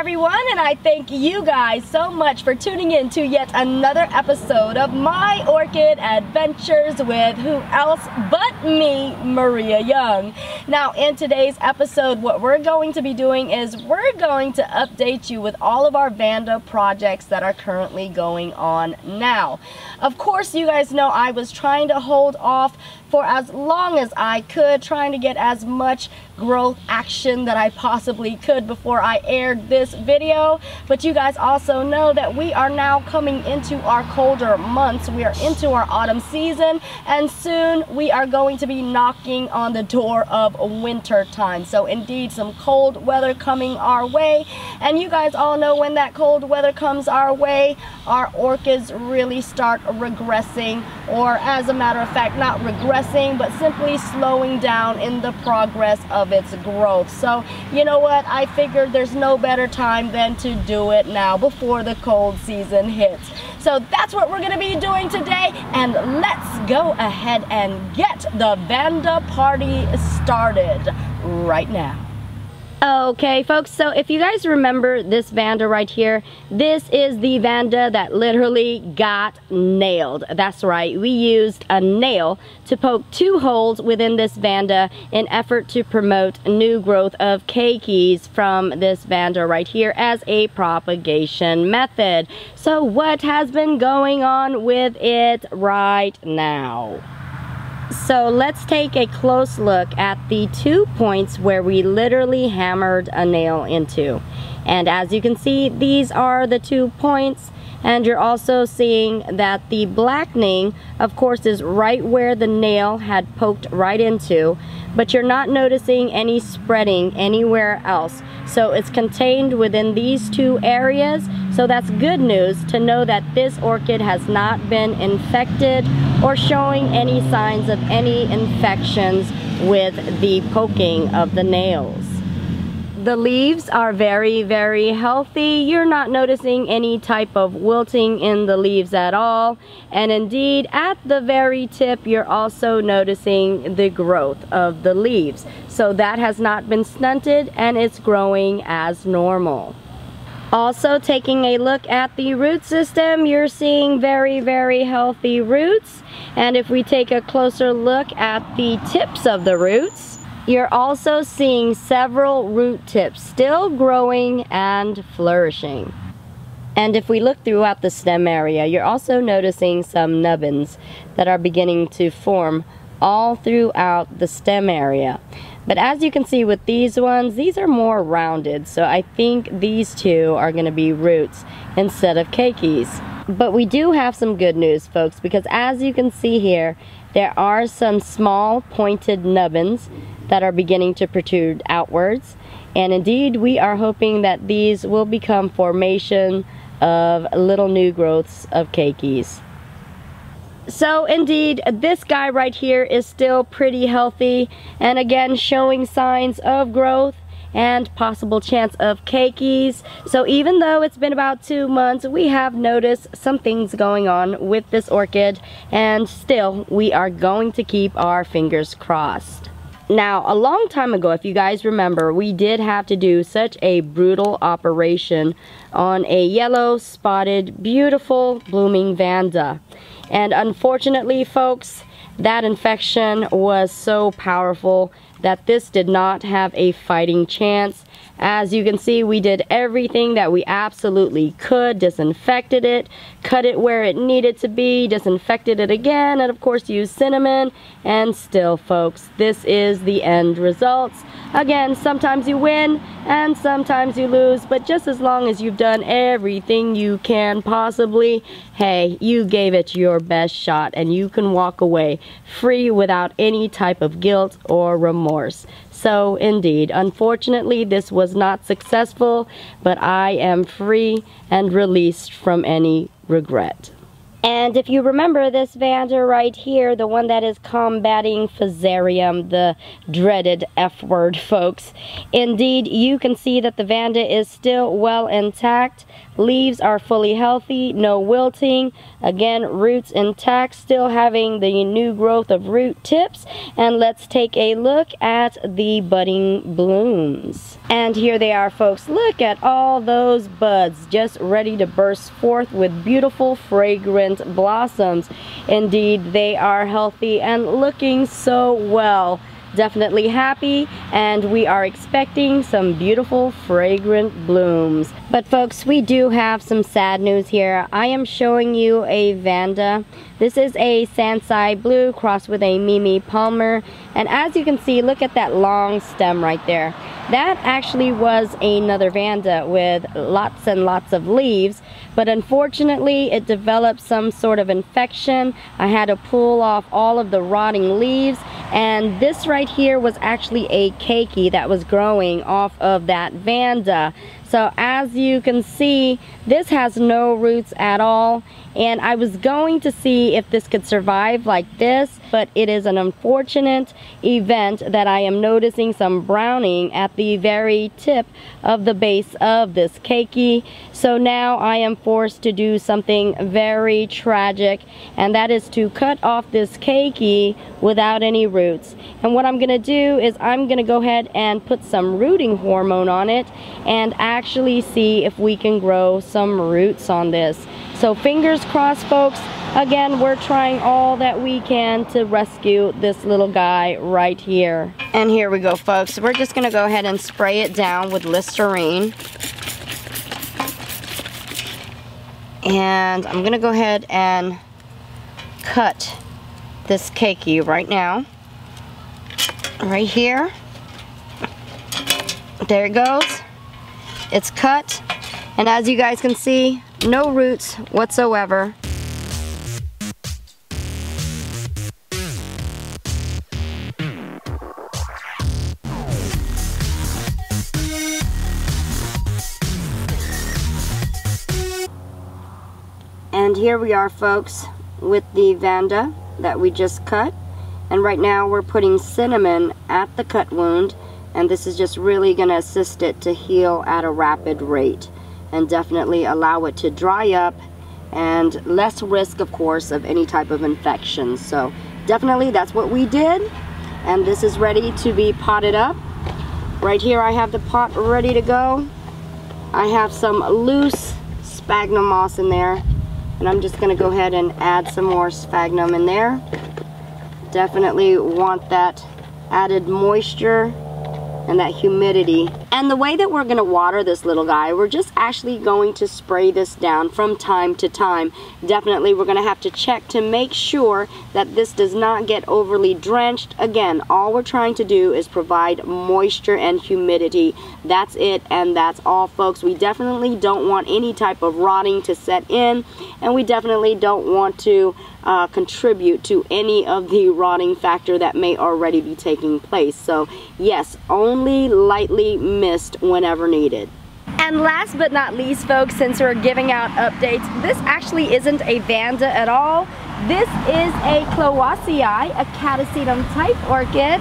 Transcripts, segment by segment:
everyone, and I thank you guys so much for tuning in to yet another episode of My Orchid Adventures with who else but me, Maria Young. Now, in today's episode, what we're going to be doing is we're going to update you with all of our Vanda projects that are currently going on now. Of course, you guys know I was trying to hold off for as long as I could, trying to get as much growth action that I possibly could before I aired this video. But you guys also know that we are now coming into our colder months. We are into our autumn season and soon we are going to be knocking on the door of winter time. So indeed some cold weather coming our way. And you guys all know when that cold weather comes our way, our orchids really start regressing or as a matter of fact, not regressing, but simply slowing down in the progress of its growth. So, you know what? I figured there's no better time than to do it now before the cold season hits. So that's what we're to be doing today. And let's go ahead and get the Vanda party started right now. Okay, folks, so if you guys remember this Vanda right here, this is the Vanda that literally got nailed. That's right, we used a nail to poke two holes within this Vanda in effort to promote new growth of keikis from this Vanda right here as a propagation method. So what has been going on with it right now? So let's take a close look at the two points where we literally hammered a nail into. And as you can see, these are the two points. And you're also seeing that the blackening of course is right where the nail had poked right into. But you're not noticing any spreading anywhere else. So it's contained within these two areas so that's good news to know that this orchid has not been infected or showing any signs of any infections with the poking of the nails the leaves are very, very healthy. You're not noticing any type of wilting in the leaves at all. And indeed, at the very tip, you're also noticing the growth of the leaves. So that has not been stunted and it's growing as normal. Also taking a look at the root system, you're seeing very, very healthy roots. And if we take a closer look at the tips of the roots, you're also seeing several root tips still growing and flourishing. And if we look throughout the stem area, you're also noticing some nubbins that are beginning to form all throughout the stem area. But as you can see with these ones, these are more rounded. So I think these two are going to be roots instead of keikis. But we do have some good news, folks, because as you can see here, there are some small pointed nubbins that are beginning to protrude outwards. And indeed, we are hoping that these will become formation of little new growths of keikis. So indeed, this guy right here is still pretty healthy and again showing signs of growth and possible chance of keikis. So even though it's been about two months, we have noticed some things going on with this orchid and still we are going to keep our fingers crossed. Now, a long time ago, if you guys remember, we did have to do such a brutal operation on a yellow, spotted, beautiful, blooming Vanda. And unfortunately, folks, that infection was so powerful that this did not have a fighting chance as you can see, we did everything that we absolutely could, disinfected it, cut it where it needed to be, disinfected it again, and of course used cinnamon, and still folks, this is the end results. Again, sometimes you win, and sometimes you lose, but just as long as you've done everything you can possibly, hey, you gave it your best shot, and you can walk away free without any type of guilt or remorse. So indeed, unfortunately this was not successful, but I am free and released from any regret. And if you remember this Vanda right here, the one that is combating Fusarium, the dreaded F word, folks. Indeed, you can see that the Vanda is still well intact. Leaves are fully healthy, no wilting. Again, roots intact, still having the new growth of root tips. And let's take a look at the budding blooms. And here they are, folks. Look at all those buds just ready to burst forth with beautiful, fragrant blossoms. Indeed, they are healthy and looking so well definitely happy and we are expecting some beautiful fragrant blooms. But folks, we do have some sad news here. I am showing you a Vanda. This is a Sansai Blue crossed with a Mimi Palmer. And as you can see, look at that long stem right there. That actually was another Vanda with lots and lots of leaves, but unfortunately it developed some sort of infection. I had to pull off all of the rotting leaves and this right here was actually a keiki that was growing off of that Vanda. So as you can see, this has no roots at all. And I was going to see if this could survive like this, but it is an unfortunate event that I am noticing some browning at the very tip of the base of this keiki. So now I am forced to do something very tragic, and that is to cut off this keiki without any roots. And what I'm gonna do is I'm gonna go ahead and put some rooting hormone on it and actually see if we can grow some roots on this. So fingers crossed folks, again we're trying all that we can to rescue this little guy right here. And here we go folks, we're just gonna go ahead and spray it down with Listerine. And I'm gonna go ahead and cut this keiki right now. Right here. There it goes. It's cut. And as you guys can see, no roots whatsoever. And here we are folks with the Vanda that we just cut. And right now we're putting cinnamon at the cut wound and this is just really going to assist it to heal at a rapid rate. And definitely allow it to dry up and less risk of course of any type of infection. So definitely that's what we did. And this is ready to be potted up. Right here I have the pot ready to go. I have some loose sphagnum moss in there. And I'm just gonna go ahead and add some more sphagnum in there. Definitely want that added moisture and that humidity. And the way that we're gonna water this little guy, we're just actually going to spray this down from time to time. Definitely we're gonna have to check to make sure that this does not get overly drenched. Again, all we're trying to do is provide moisture and humidity. That's it and that's all folks. We definitely don't want any type of rotting to set in and we definitely don't want to uh, contribute to any of the rotting factor that may already be taking place. So yes, only lightly mist whenever needed. And last but not least, folks, since we're giving out updates, this actually isn't a Vanda at all. This is a Clowesia, a catasetum type orchid.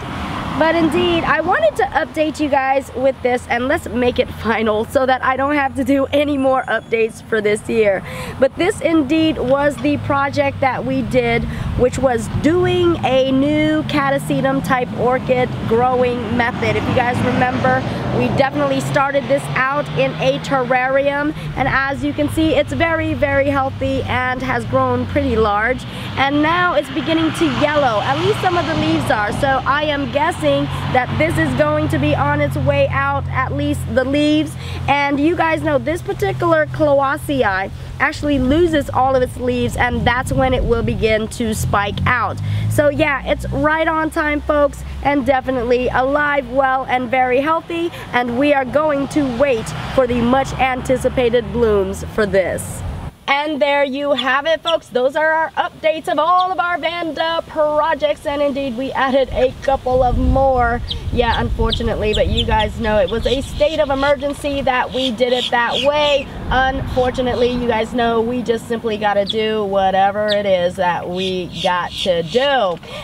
But indeed, I wanted to update you guys with this and let's make it final so that I don't have to do any more updates for this year. But this indeed was the project that we did, which was doing a new catasetum type orchid growing method. If you guys remember, we definitely started this out in a terrarium and as you can see, it's very, very healthy and has grown pretty large. And now it's beginning to yellow, at least some of the leaves are. So I am guessing that this is going to be on its way out, at least the leaves. And you guys know this particular Clowesia actually loses all of its leaves and that's when it will begin to spike out. So yeah, it's right on time folks and definitely alive, well, and very healthy and we are going to wait for the much anticipated blooms for this. And there you have it, folks. Those are our updates of all of our Vanda projects. And indeed, we added a couple of more. Yeah, unfortunately, but you guys know it was a state of emergency that we did it that way. Unfortunately, you guys know we just simply got to do whatever it is that we got to do.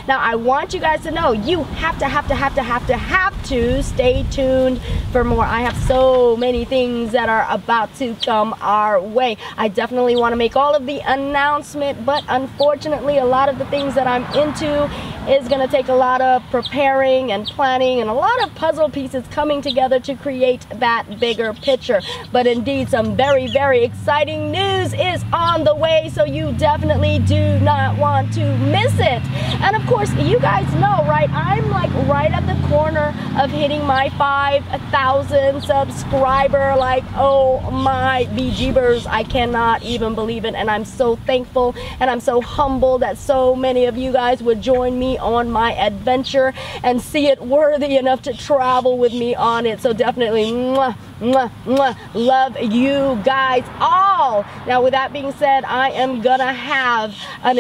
Now, I want you guys to know you have to, have to, have to, have to, have to stay tuned for more. I have so many things that are about to come our way. I definitely want to make all of the announcement, but unfortunately, a lot of the things that I'm into is going to take a lot of preparing and planning and a lot of puzzle pieces coming together to create that bigger picture. But indeed, some very, very exciting news is on the way, so you definitely do not want to miss it. And of course, you guys know, right? I'm like right at the corner of hitting my 5,000 subscriber. Like, oh my BGbers, I cannot even believe it. And I'm so thankful and I'm so humble that so many of you guys would join me on my adventure and see it worthy enough to travel with me on it. So definitely, mwah, mwah, mwah, love you guys all. Now, with that being said, I am gonna have an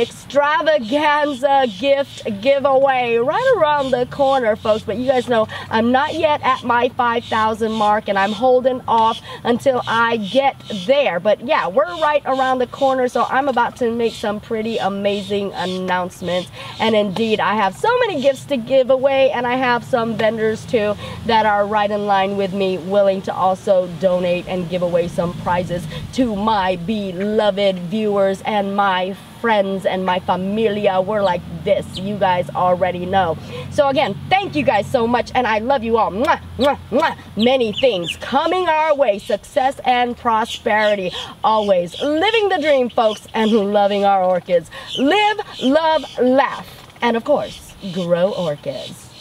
extravaganza uh, gift giveaway right around the corner, folks. But you guys know I'm not yet at my 5,000 mark and I'm holding off until I get there. But yeah, we're right around the corner, so I'm about to make some pretty amazing announcements. And indeed, I have so many gifts to give away, and I have some vendors too that are right in line with me, willing to also donate and give away some prizes to my beloved viewers and my friends and my familia were like this. You guys already know. So again, thank you guys so much and I love you all. Mwah, mwah, mwah. Many things coming our way. Success and prosperity. Always living the dream, folks, and loving our orchids. Live, love, laugh. And of course, grow orchids.